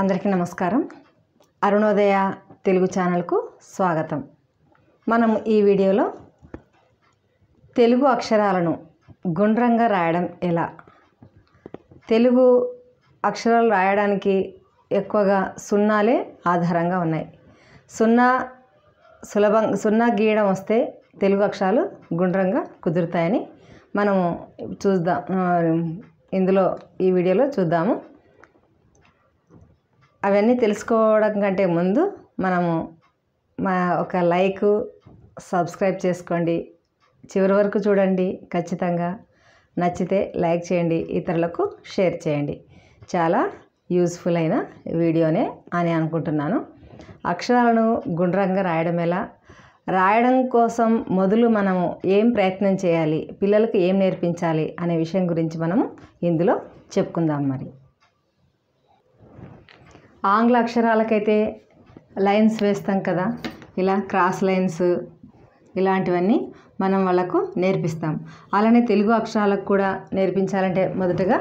అందరికీ నమస్కారం. అరుణోదయ తెలుగు ఛానల్కు స్వాగతం. మనం ఈ వీడియోలో తెలుగు అక్షరాలను గుండ్రంగా రాయడం ఎలా? తెలుగు అక్షరాలు రాయడానికి ఎక్కువగా సున్నాలే ఆధారంగా ఉన్నాయి. సున్నా సులభం సున్నా గీయడం వస్తే తెలుగు అక్షరాలు గుండ్రంగా కుదురుతాయని మనము చూద్దాం ఇందులో ఈ వీడియోలో చూద్దాము. అవన్నీ తెలుసుకోవడం కంటే ముందు మనము మా ఒక లైక్ సబ్స్క్రైబ్ చేసుకోండి. చివరి వరకు చూడండి. ఖచ్చితంగా నచ్చితే లైక్ చేయండి. ఇతరులకు షేర్ చేయండి. చాలా యూస్ఫుల్ అయిన వీడియోనే అని అనుకుంటున్నాను. అక్షరాలను గుండ్రంగా రాయడం ఎలా? రాయడం కోసం మొదలు మనము ఏం ప్రయత్నం చేయాలి? పిల్లలకు ఏం నేర్పించాలి? అనే విషయం గురించి మనము ఇందులో చెప్పుకుందాం మరి. ఆంగ్ల అక్షరాలకైతే లైన్స్ వేస్తాం కదా ఇలా క్రాస్ లైన్స్ ఇలాంటివన్నీ మనం వాళ్ళకు నేర్పిస్తాం. అలానే తెలుగు అక్షరాలకు కూడా నేర్పించాలంటే మొదటగా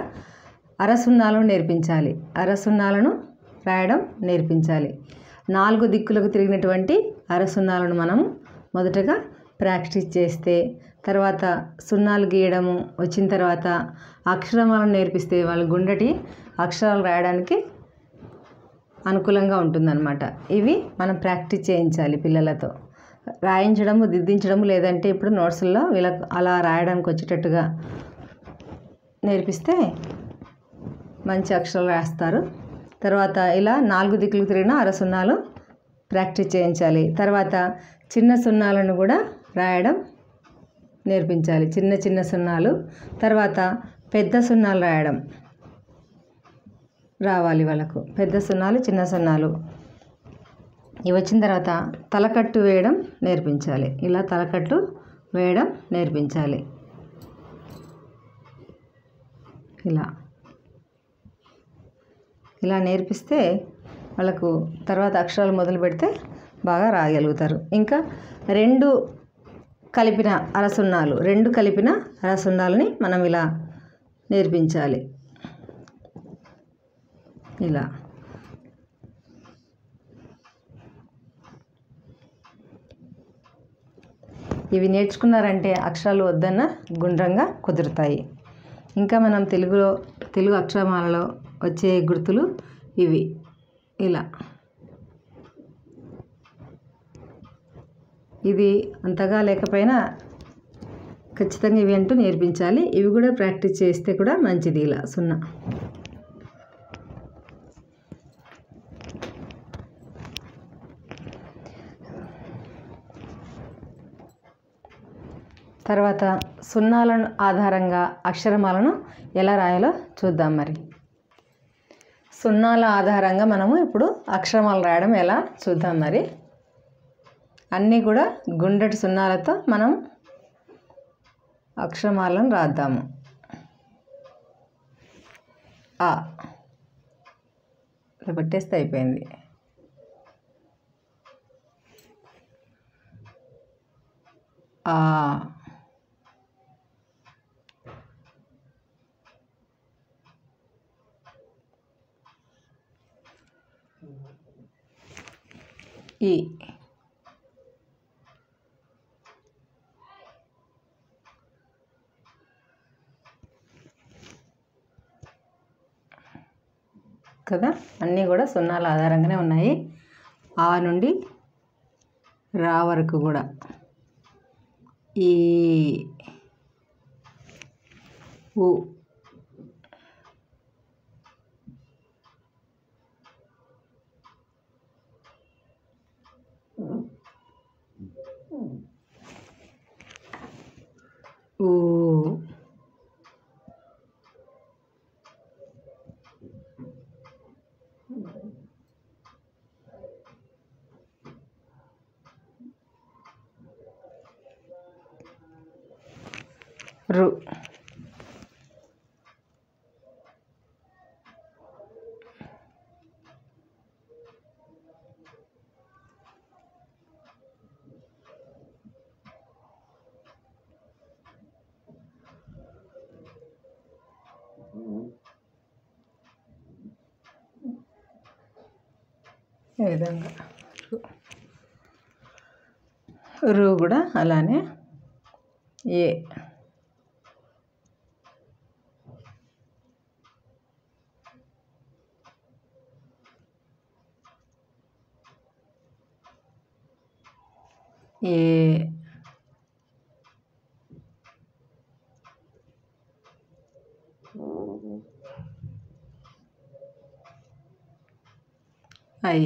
అరసున్నాలు నేర్పించాలి. అరసున్నాలను రాయడం నేర్పించాలి. నాలుగు దిక్కులకు తిరిగినటువంటి అరసున్నాలను మనం మొదటగా ప్రాక్టీస్ చేస్తే తర్వాత సున్నాలు గీయడము వచ్చిన తర్వాత అక్షరమాలను నేర్పిస్తే వాళ్ళు గుండటి అక్షరాలు రాయడానికి అనుకూలంగా ఉంటుందన్నమాట. ఇవి మనం ప్రాక్టీస్ చేయించాలి పిల్లలతో. రాయించడము దిద్దించడము లేదంటే ఇప్పుడు నోట్స్లో వీళ్ళకు అలా రాయడానికి వచ్చేటట్టుగా నేర్పిస్తే మంచి అక్షరాలు రాస్తారు. తర్వాత ఇలా నాలుగు దిక్కులు తిరిగిన అర సున్నాలు ప్రాక్టీస్ చేయించాలి. తర్వాత చిన్న సున్నాలను కూడా రాయడం నేర్పించాలి. చిన్న చిన్న సున్నాలు. తర్వాత పెద్ద సున్నాలు రాయడం. రావాలి వాళ్ళకు. పెద్ద సున్నాలు చిన్న సున్నాలు. ఇవి వచ్చిన తర్వాత తలకట్టు వేయడం నేర్పించాలి. ఇలా తలకట్టు వేయడం నేర్పించాలి. ఇలా. ఇలా నేర్పిస్తే వాళ్ళకు తర్వాత అక్షరాలు మొదలు పెడితే బాగా రాయగలుగుతారు. ఇంకా రెండు కలిపిన అరసున్నాలు రెండు కలిపిన అరసున్నాలని మనం ఇలా నేర్పించాలి. ఇలా. ఇవి నేర్చుకున్నారంటే అక్షరాలు వద్దన్న గుండ్రంగా కుదురుతాయి. ఇంకా మనం తెలుగులో తెలుగు అక్షరమాలలో వచ్చే గుర్తులు ఇవి. ఇలా. ఇది అంతగా లేకపోయినా ఖచ్చితంగా ఇవి అంటూ నేర్పించాలి. ఇవి కూడా ప్రాక్టీస్ చేస్తే కూడా మంచిది. ఇలా. సున్నా. తర్వాత సున్నాలను ఆధారంగా అక్షరమాలను ఎలా రాయాలో చూద్దాం మరి. సున్నాల ఆధారంగా మనము ఇప్పుడు అక్షరమాలు రాయడం ఎలా చూద్దాం మరి. అన్నీ కూడా గుండెటి సున్నాలతో మనం అక్షరమాలను రాద్దాము. ఆ. ఇలా పెట్టేస్తే అయిపోయింది. ఆ. ఈ. కదా? అన్నీ కూడా సున్నాల ఆధారంగానే ఉన్నాయి. ఆ నుండి రా వరకు కూడా. ఈ. ఉ. O ఈ విధంగా. రూ కూడా అలానే ఏ. ఏ. ఐ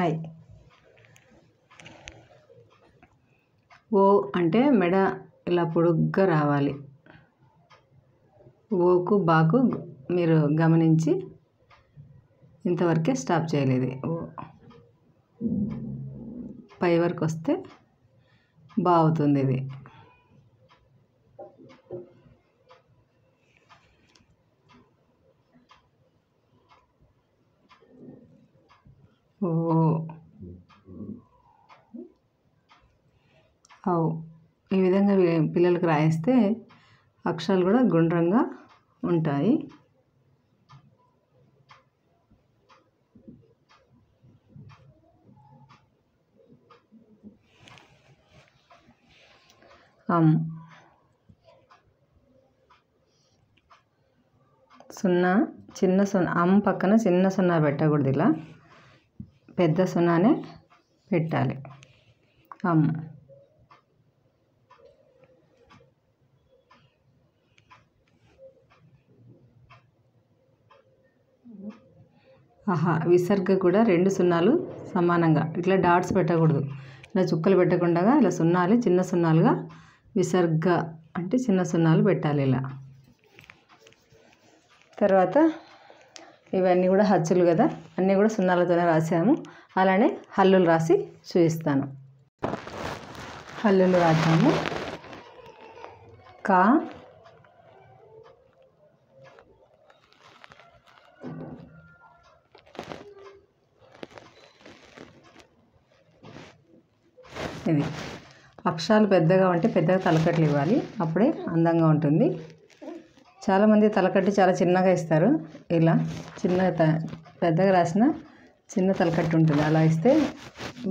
ఐ ఓ అంటే మెడ ఇలా పొడుగ్గా రావాలి. ఓకు బాకు మీరు గమనించి ఇంతవరకే స్టాప్ చేయలేదు. ఓ. పై వరకు వస్తే బాగుతుంది ఇది. ఓ. అవు ఈ విధంగా పిల్లలకు రాయిస్తే అక్షరాలు కూడా గుండ్రంగా ఉంటాయి. సున్నా చిన్న సున్నా అమ్ పక్కన చిన్న సున్నా పెట్టకూడదు ఇలా. పెద్ద సున్నానే పెట్టాలి. అమ్ ఆహా విసర్గ కూడా రెండు సున్నాలు సమానంగా. ఇట్లా డాట్స్ పెట్టకూడదు. ఇలా చుక్కలు పెట్టకుండా ఇలా సున్నాలు చిన్న సున్నాలుగా విసర్గ అంటే చిన్న సున్నాలు పెట్టాలి ఇలా. తర్వాత ఇవన్నీ కూడా హచ్చులు కదా అన్నీ కూడా సున్నాలతోనే రాసాము. అలానే హల్లులు రాసి చూపిస్తాను. హల్లులు రాసాము. కా ఇది. అక్షరాలు పెద్దగా ఉంటే పెద్దగా తలకట్లు ఇవ్వాలి. అప్పుడే అందంగా ఉంటుంది. చాలామంది తలకట్టు చాలా చిన్నగా ఇస్తారు. ఇలా చిన్న త- పెద్దగా రాసిన చిన్న తలకట్టు ఉంటుంది. అలా ఇస్తే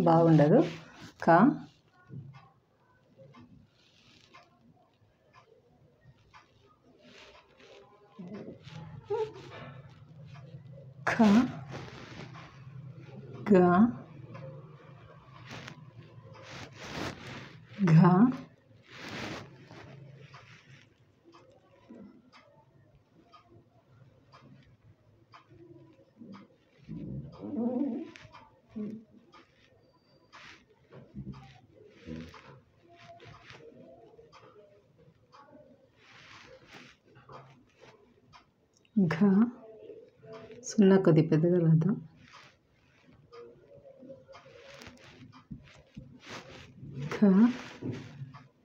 బాగుండదు. కా. క. గ. ఘ ఘ సున్నా కొద్ది పెద్దగా రాద్దాం ఘ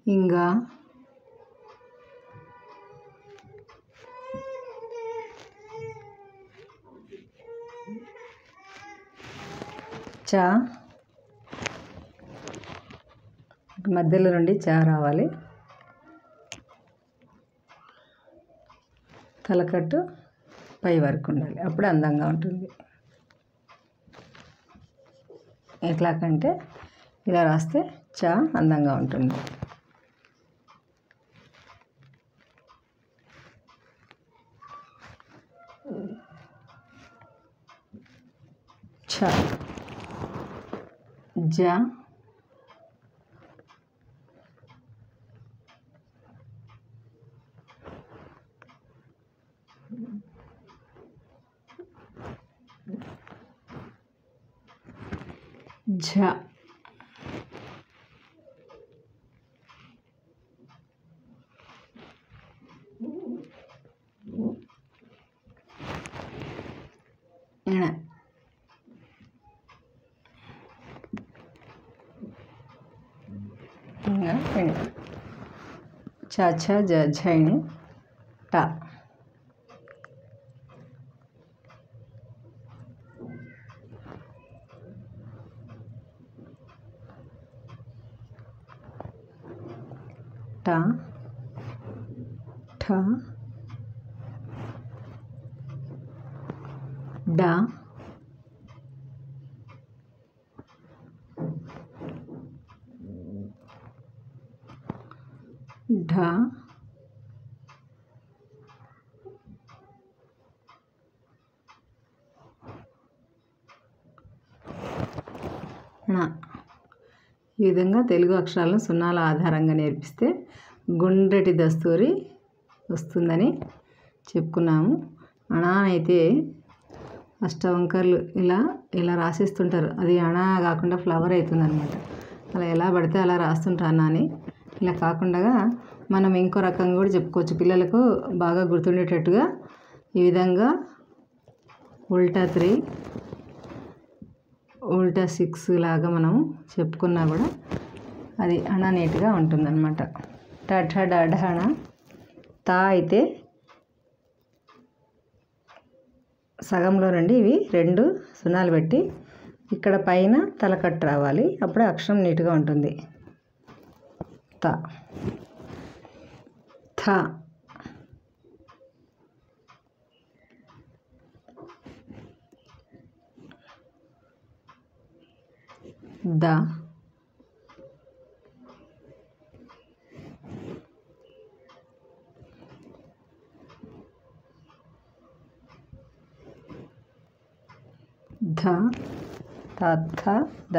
ఇంకా చా. మధ్యలో నుండి చా రావాలి. తలకట్టు పై వరకు ఉండాలి. అప్పుడు అందంగా ఉంటుంది. ఎట్లా కంటే ఇలా రాస్తే చా అందంగా ఉంటుంది. Raja Ja Yeah. ಹಿಂಗೆ ಹೆಣ್ಣು ಛ ಛ ಜ ಝೈಣು ಟ ಟ ಠ ಡ ఢ ఈ విధంగా తెలుగు అక్షరాలను సున్నాల ఆధారంగా నేర్పిస్తే గుండ్రటి దస్తూరి వస్తుందని చెప్పుకున్నాము. అణానైతే అష్టవంకర్లు ఇలా ఇలా రాసేస్తుంటారు. అది అణా కాకుండా ఫ్లవర్ అవుతుంది అనమాట అలా ఎలా పడితే అలా రాస్తుంటాను అని ఇలా కాకుండా మనం ఇంకో రకంగా కూడా చెప్పుకోవచ్చు. పిల్లలకు బాగా గుర్తుండేటట్టుగా ఈ విధంగా ఉల్టా త్రీ ఉల్టా సిక్స్ లాగా మనం చెప్పుకున్నా కూడా అది అణ నీట్గా ఉంటుందన్నమాట. టఠ డఢణ తా అయితే సగంలో నుండి ఇవి రెండు సున్నాలు పెట్టి ఇక్కడ పైన తలకట్టు రావాలి. అప్పుడే అక్షరం నీట్గా ఉంటుంది. త. था। द। ध। थ थ द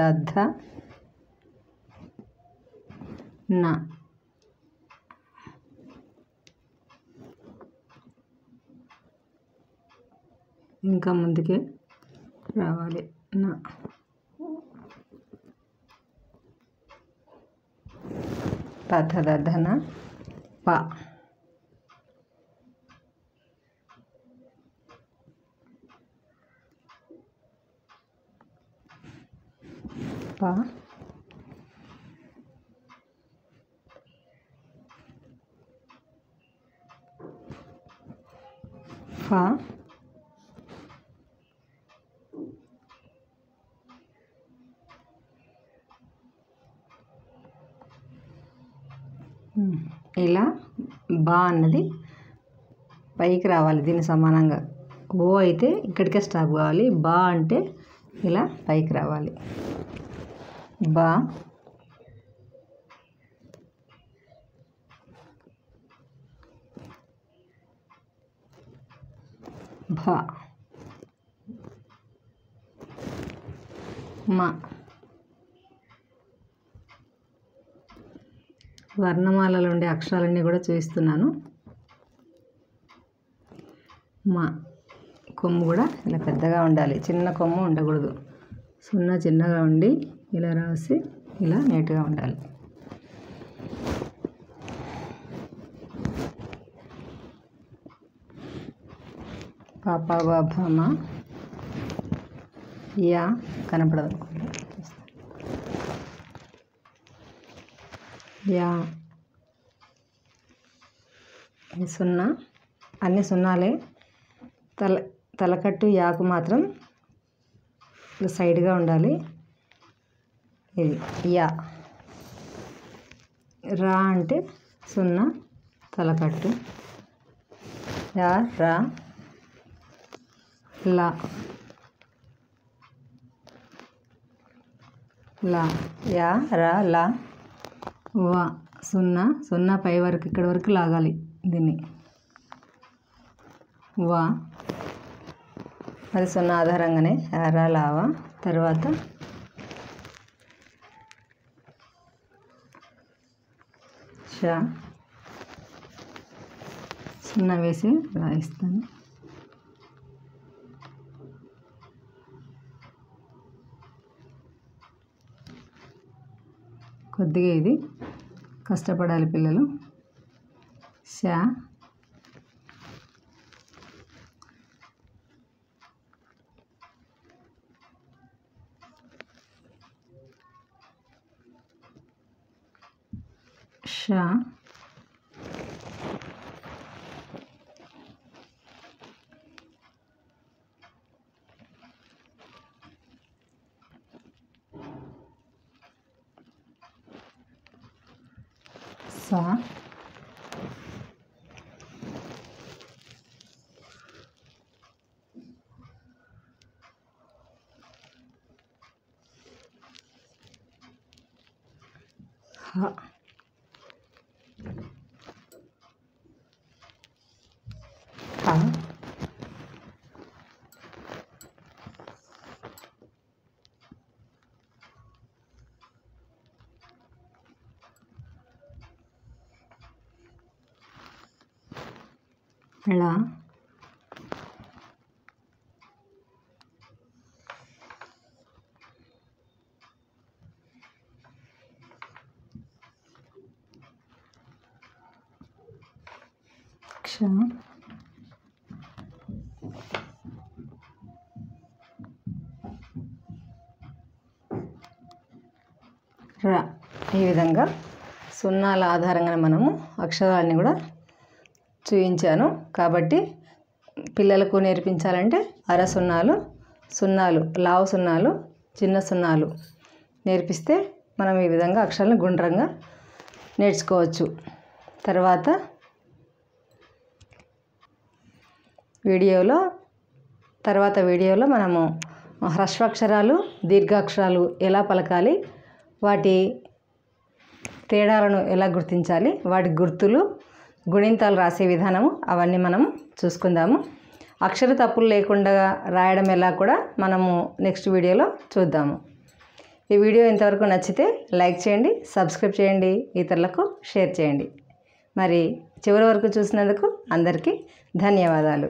ఇంకా ముందుకే రావాలి. నా. తథ దధన ప. ప. ఫ. ఇలా బా అన్నది పైకి రావాలి దీని సమానంగా. ఓ అయితే ఇక్కడికే స్టాప్ కావాలి. బా అంటే ఇలా పైకి రావాలి. బా. బా. మా. వర్ణమాలలో ఉండే అక్షరాలన్నీ కూడా చూపిస్తున్నాను. మా కొమ్ము కూడా ఇలా పెద్దగా ఉండాలి. చిన్న కొమ్ము ఉండకూడదు. సున్నా చిన్నగా ఉండి ఇలా రాసి ఇలా నీట్గా ఉండాలి. పాప బాబమ్మ యా కనపడదు. యా. సున్నా అన్ని సున్నాలే. తల తలకట్టు యాకు మాత్రం సైడ్గా ఉండాలి. ఇది యా. రా అంటే సున్నా తలకట్టు. యా రా. లా. లా. యా రా లా. వా సున్నా సున్నా పై వరకు ఇక్కడ వరకు లాగాలి దీన్ని. వా అది సున్నా ఆధారంగానే యారా లావా తర్వాత షా సున్నా వేసి రాయిస్తాను. కొద్దిగా ఇది కష్టపడాలి పిల్లలు. Shah Shah thắng là? Action. ర ఈ విధంగా సున్నాల ఆధారంగా మనము అక్షరాలని కూడా చూపించాను కాబట్టి పిల్లలకు నేర్పించాలంటే అర సున్నాలు సున్నాలు లావు సున్నాలు చిన్న సున్నాలు నేర్పిస్తే మనం ఈ విధంగా అక్షరాలను గుండ్రంగా నేర్చుకోవచ్చు. తర్వాత వీడియోలో తర్వాత వీడియోలో మనము హ్రస్వాక్షరాలు దీర్ఘాక్షరాలు ఎలా పలకాలి వాటి తేడాలను ఎలా గుర్తించాలి? వాటి గుర్తులు గుణింతాలు రాసే విధానము అవన్నీ మనం చూసుకుందాము. అక్షర తప్పులు లేకుండా రాయడం ఎలా కూడా మనము నెక్స్ట్ వీడియోలో చూద్దాము. ఈ వీడియో ఇంతవరకు నచ్చితే లైక్ చేయండి సబ్స్క్రైబ్ చేయండి ఇతరులకు షేర్ చేయండి. మరి చివరి వరకు చూసినందుకు అందరికీ ధన్యవాదాలు.